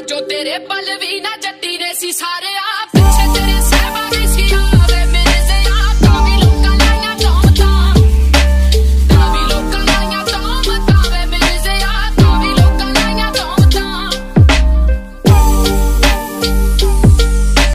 ਜੋ ਤੇਰੇ ਪਲ ਵੀ ਨਾ ਜੱਟੀ ਨੇ ਸੀ ਸਾਰੇ